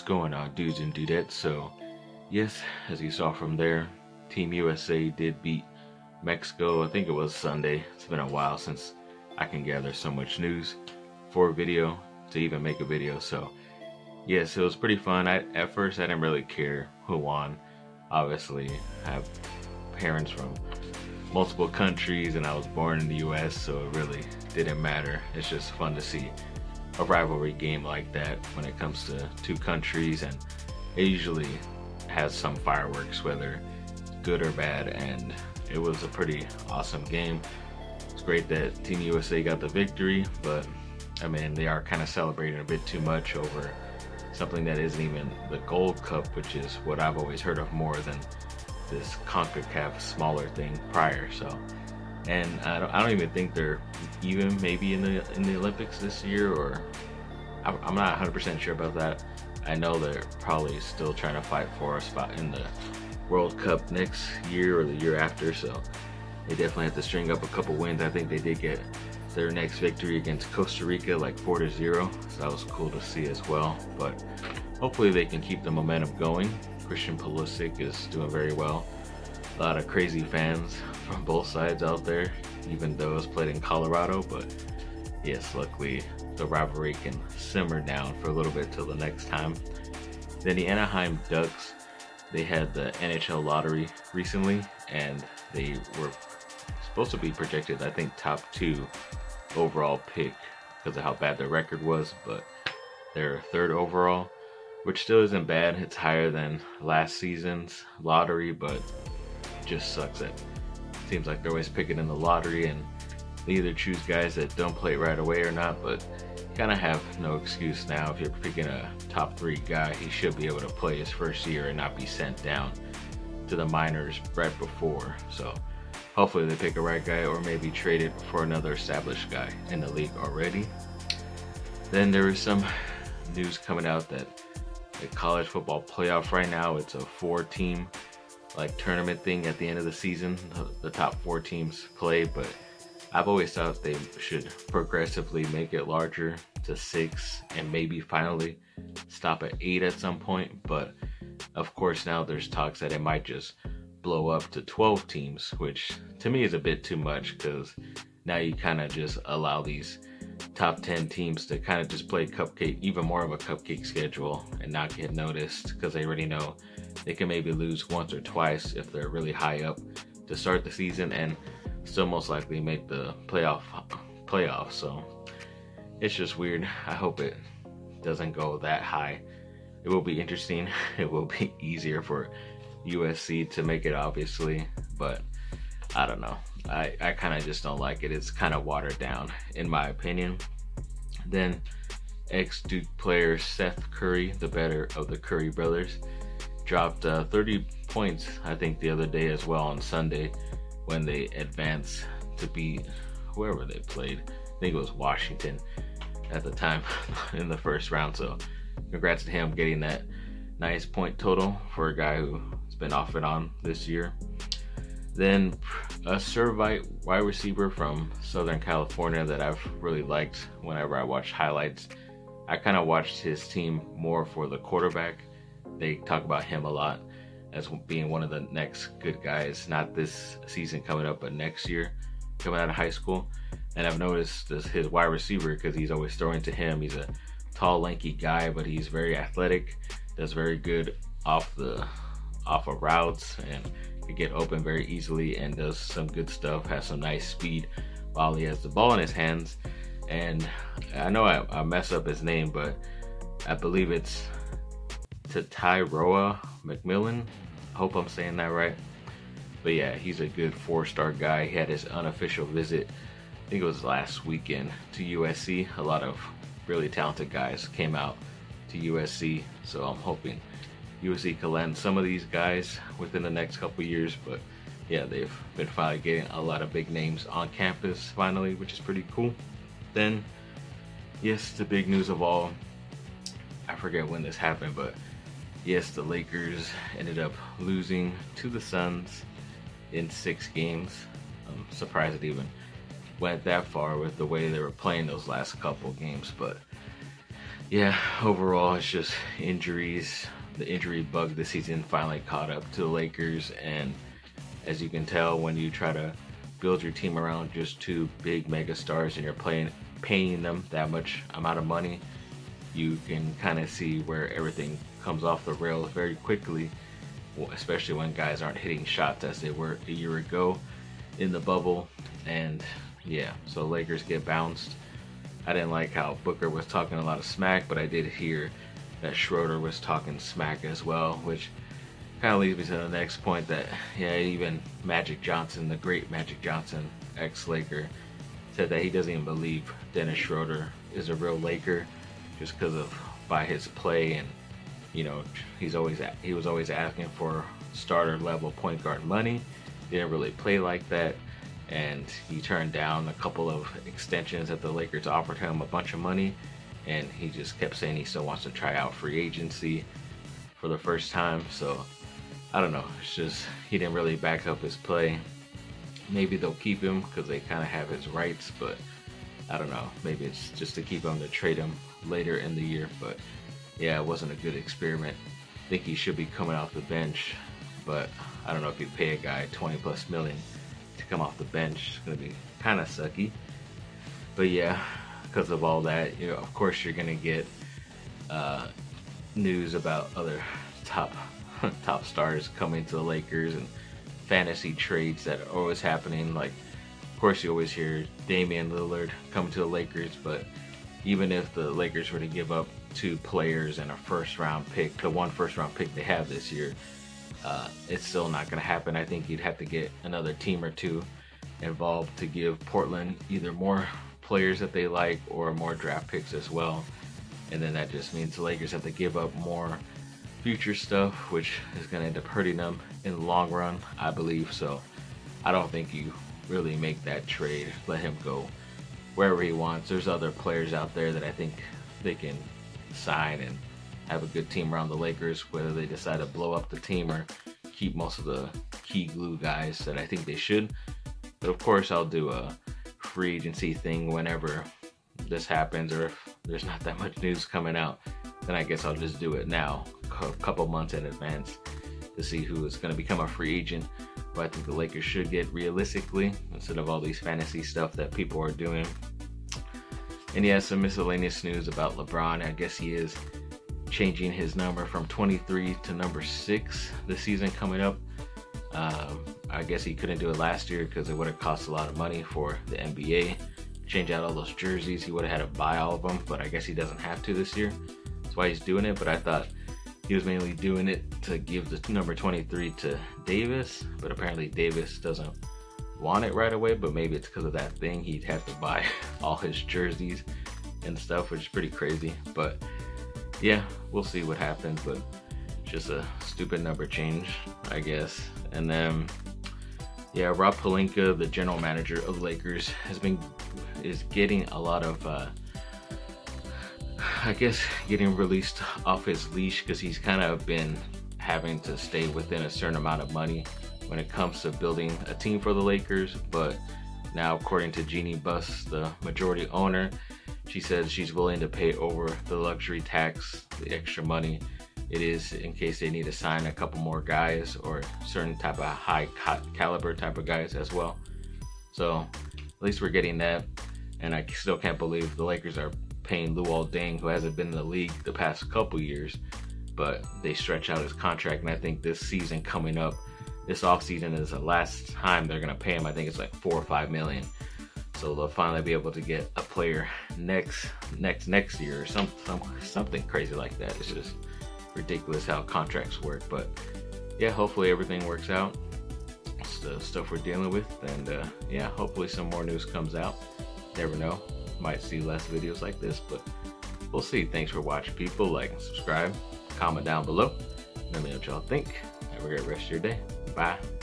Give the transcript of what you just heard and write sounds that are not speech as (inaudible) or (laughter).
What's going on, dudes and dudettes? So, yes, as you saw from there, Team USA did beat Mexico. I think it was Sunday. It's been a while since I can gather so much news for a video to even make a video. So, yes, it was pretty fun. I, at first, I didn't really care who won. Obviously, I have parents from multiple countries and I was born in the US, so it really didn't matter. It's just fun to see a rivalry game like that when it comes to two countries and it usually has some fireworks whether good or bad and it was a pretty awesome game. It's great that team usa got the victory but i mean they are kind of celebrating a bit too much over something that isn't even the gold cup which is what i've always heard of more than this concacaf smaller thing prior so and I don't, I don't even think they're even maybe in the in the Olympics this year or I'm not 100% sure about that. I know they're probably still trying to fight for a spot in the World Cup next year or the year after, so they definitely have to string up a couple wins. I think they did get their next victory against Costa Rica like 4 to 0, so that was cool to see as well. But hopefully they can keep the momentum going. Christian Pulisic is doing very well. A lot of crazy fans (laughs) from both sides out there, even though it's played in Colorado. But yes, luckily the rivalry can simmer down for a little bit till the next time. Then the Anaheim Ducks, they had the NHL lottery recently, and they were supposed to be projected, I think, top two overall pick because of how bad their record was, but they're third overall, which still isn't bad. It's higher than last season's lottery, but just sucks that seems like they're always picking in the lottery and they either choose guys that don't play right away or not, but kind of have no excuse now. If you're picking a top three guy, he should be able to play his first year and not be sent down to the minors right before. So hopefully they pick a right guy or maybe trade it for another established guy in the league already. Then there is some news coming out that the college football playoff right now, it's a four team like tournament thing at the end of the season. The, top four teams play, but I've always thought they should progressively make it larger to six and maybe finally stop at eight at some point. But of course, now there's talks that it might just blow up to 12 teams, which to me is a bit too much because now you kind of just allow these top 10 teams to kind of just play cupcake, even more of a cupcake schedule and not get noticed because they already know they can maybe lose once or twice if they're really high up to start the season and still most likely make the playoff playoffs. So it's just weird. I hope it doesn't go that high. It will be interesting. (laughs) It will be easier for USC to make it, obviously, but I don't know. I, I kind of just don't like it. It's kind of watered down, in my opinion. Then, ex Duke player Seth Curry, the better of the Curry brothers, dropped uh, 30 points, I think, the other day as well on Sunday when they advanced to beat whoever they played. I think it was Washington at the time (laughs) in the first round. So congrats to him getting that nice point total for a guy who's been off and on this year. Then a Servite wide receiver from Southern California that I've really liked whenever I watch highlights. I kind of watched his team more for the quarterback. They talk about him a lot as being one of the next good guys, not this season coming up, but next year coming out of high school. And I've noticed this his wide receiver because he's always throwing to him. He's a tall, lanky guy, but he's very athletic. Does very good off the off of routes and can get open very easily and does some good stuff. Has some nice speed while he has the ball in his hands. And I know I, I mess up his name, but I believe it's Tetairoa McMillan. I hope I'm saying that right. But yeah, he's a good four star guy. He had his unofficial visit, I think it was last weekend, to USC. A lot of really talented guys came out to USC. So I'm hoping USC can land some of these guys within the next couple years. But yeah, they've been finally getting a lot of big names on campus finally, which is pretty cool. Then, yes, the big news of all. I forget when this happened, but yes, the Lakers ended up losing to the Suns in six games. I'm surprised it even went that far with the way they were playing those last couple games, but yeah, overall, it's just injuries. The injury bug this season finally caught up to the Lakers, and as you can tell, when you try to build your team around just two big mega stars and you're playing paying them that much amount of money, you can kind of see where everything comes off the rails very quickly, especially when guys aren't hitting shots as they were a year ago in the bubble. And yeah, so Lakers get bounced. I didn't like how Booker was talking a lot of smack, but I did hear that Schroeder was talking smack as well, which kind of leads me to the next point that, yeah, even Magic Johnson, the great Magic Johnson, ex Laker, said that he doesn't even believe Dennis Schroeder is a real Laker just because of by his play and you know he's always he was always asking for starter level point guard money. Didn't really play like that and he turned down a couple of extensions that the Lakers offered him a bunch of money and he just kept saying he still wants to try out free agency for the first time. So I don't know. It's just he didn't really back up his play. Maybe they'll keep him because they kind of have his rights but I don't know. Maybe it's just to keep him to trade him later in the year but yeah it wasn't a good experiment I think he should be coming off the bench but I don't know if you pay a guy 20 plus million to come off the bench. It's gonna be kind of sucky. But yeah, because of all that, you know, of course you're gonna get uh, news about other top (laughs) top stars coming to the Lakers and fantasy trades that are always happening. Like, of course, you always hear Damian Lillard coming to the Lakers, but even if the Lakers were to give up two players and a first round pick, the one first round pick they have this year, uh, it's still not going to happen. I think you'd have to get another team or two involved to give Portland either more players that they like or more draft picks as well. And then that just means the Lakers have to give up more future stuff, which is going to end up hurting them in the long run, I believe. So I don't think you really make that trade. Let him go wherever he wants. There's other players out there that I think they can sign and have a good team around the Lakers, whether they decide to blow up the team or keep most of the key glue guys that I think they should. But of course, I'll do a free agency thing whenever this happens, or if there's not that much news coming out, then I guess I'll just do it now, a couple months in advance, to see who is going to become a free agent. But I think the Lakers should get realistically instead of all these fantasy stuff that people are doing. And he has some miscellaneous news about LeBron. I guess he is changing his number from 23 to number six this season coming up. Um, I guess he couldn't do it last year because it would have cost a lot of money for the NBA. Change out all those jerseys, he would have had to buy all of them, but I guess he doesn't have to this year. That's why he's doing it. But I thought he was mainly doing it to give the number 23 to Davis, but apparently Davis doesn't want it right away. But maybe it's because of that thing. He'd have to buy (laughs) all his jerseys and stuff, which is pretty crazy. But yeah, we'll see what happens, but just a stupid number change, I guess. And then, yeah, Rob Pelinka, the general manager of Lakers, has been is getting a lot of, uh, I guess, getting released off his leash because he's kind of been having to stay within a certain amount of money when it comes to building a team for the Lakers. But now, according to Jeanie Buss, the majority owner, she says she's willing to pay over the luxury tax, the extra money it is in case they need to sign a couple more guys or certain type of high caliber type of guys as well. So at least we're getting that. And I still can't believe the Lakers are paying Luol Deng, who hasn't been in the league the past couple years, but they stretch out his contract. And I think this season coming up, this offseason is the last time they're going to pay him. I think it's like four or five million. So they'll finally be able to get a player next next next year or some, some something crazy like that. It's just ridiculous how contracts work. But yeah, hopefully everything works out. It's the stuff we're dealing with, and uh, yeah, hopefully some more news comes out. Never know, might see less videos like this, but we'll see. Thanks for watching, people. Like and subscribe, comment down below. Let me know what y'all think. Have a great rest of your day. 拜。